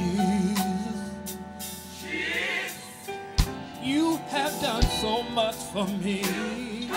Jesus. Jesus. You have done so much for me.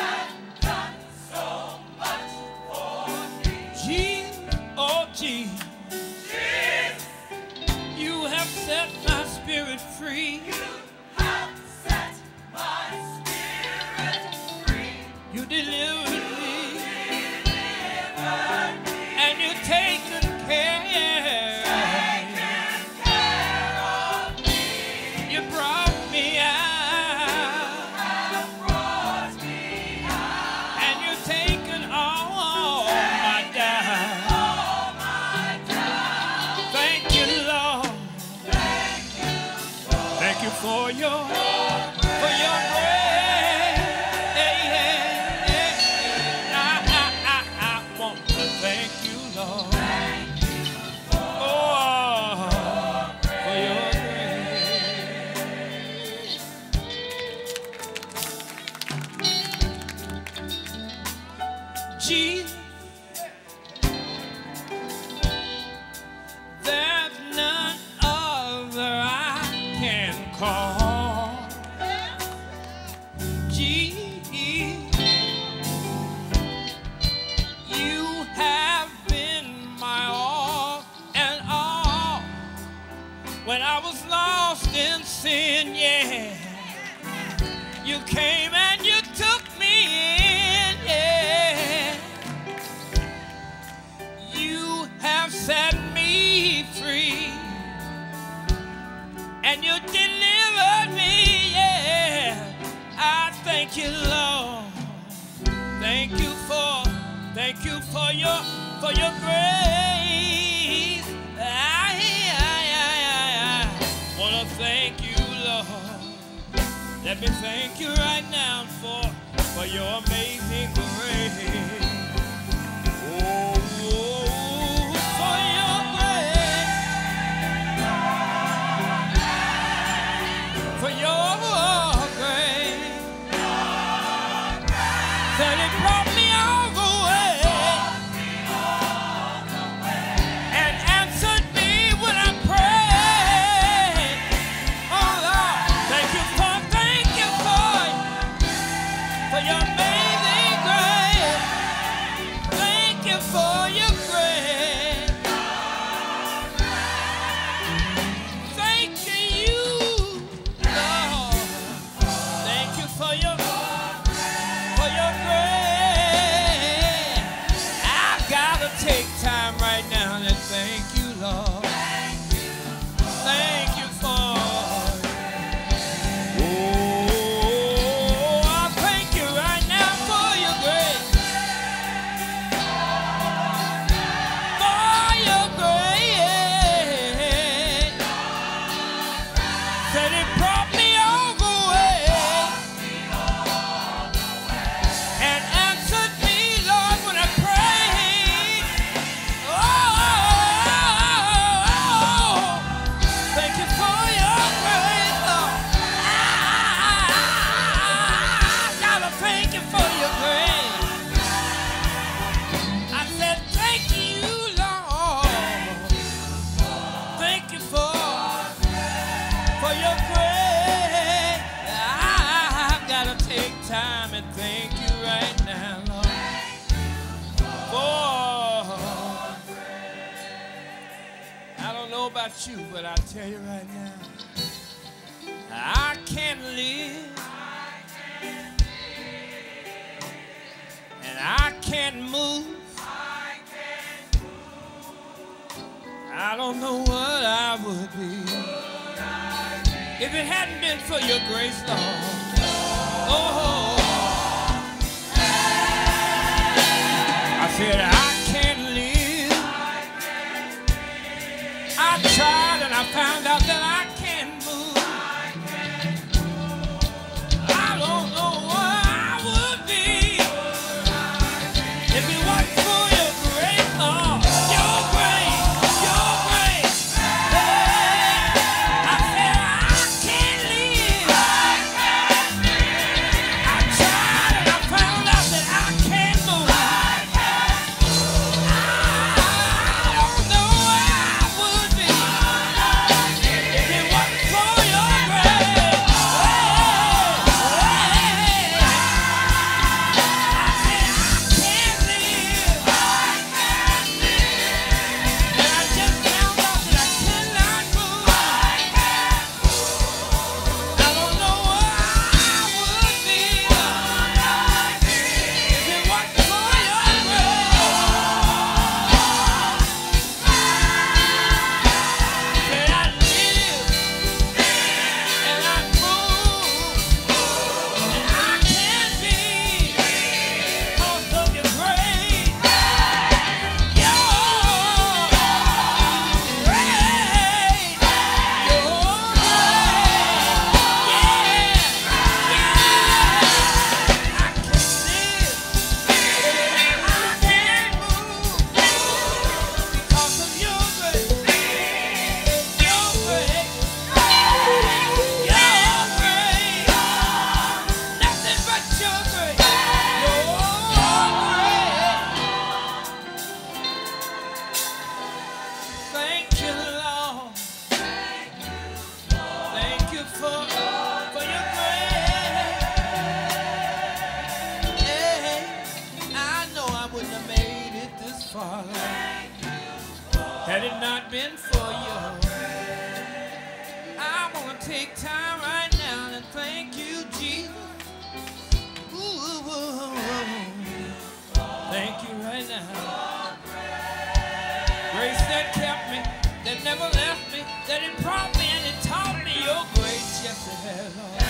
When I was lost in sin, yeah, you came and you took me in, yeah. You have set me free, and you delivered me, yeah. I thank you, Lord. Thank you for, thank you for your, for your grace. Let me thank you right now for, for your amazing grace. Oh, oh, oh for your grace. For your grace. That it brought about you, but I tell you right now, I can't live. I can't. And I can't move. I can't move. I don't know what I would be I if it hadn't been for your grace, Lord. Lord. Oh, I said. not been for you, I want to take time right now and thank you, Jesus. Ooh, thank you right now. Grace that kept me, that never left me, that it brought me and it taught me your grace. Yes, it has.